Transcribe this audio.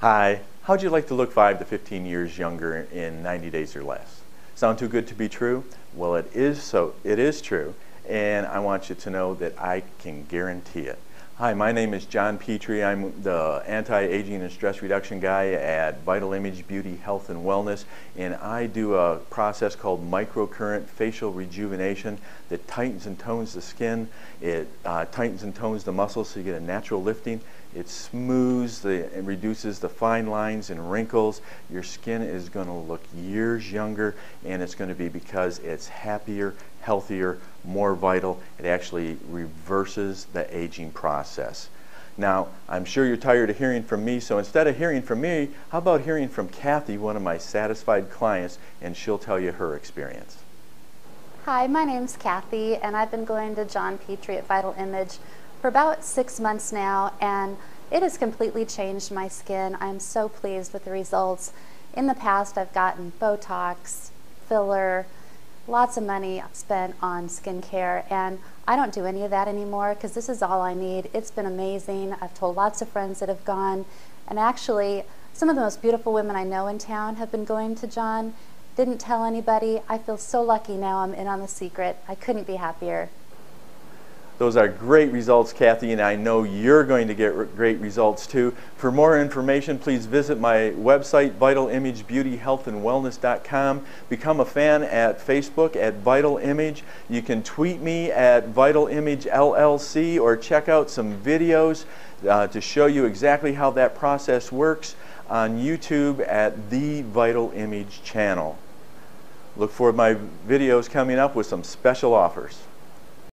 Hi, how'd you like to look 5 to 15 years younger in 90 days or less? Sound too good to be true? Well, it is so it is true, and I want you to know that I can guarantee it. Hi, my name is John Petri. I'm the anti-aging and stress reduction guy at Vital Image Beauty Health and Wellness, and I do a process called microcurrent facial rejuvenation that tightens and tones the skin. It uh, tightens and tones the muscles so you get a natural lifting. It smooths the, and reduces the fine lines and wrinkles. Your skin is going to look years younger, and it's going to be because it's happier, healthier, more vital. It actually reverses the aging process. Now, I'm sure you're tired of hearing from me, so instead of hearing from me, how about hearing from Kathy, one of my satisfied clients, and she'll tell you her experience. Hi, my name's Kathy, and I've been going to John Petri at Vital Image for about six months now, and it has completely changed my skin. I'm so pleased with the results. In the past, I've gotten Botox, filler, lots of money spent on skincare, and I don't do any of that anymore because this is all I need. It's been amazing. I've told lots of friends that have gone, and actually, some of the most beautiful women I know in town have been going to John. Didn't tell anybody. I feel so lucky now I'm in on the secret. I couldn't be happier. Those are great results, Kathy, and I know you're going to get great results too. For more information, please visit my website, vitalimagebeautyhealthandwellness.com. Become a fan at Facebook at Vital Image. You can tweet me at Vital Image LLC or check out some videos uh, to show you exactly how that process works on YouTube at the Vital Image channel. Look for my videos coming up with some special offers.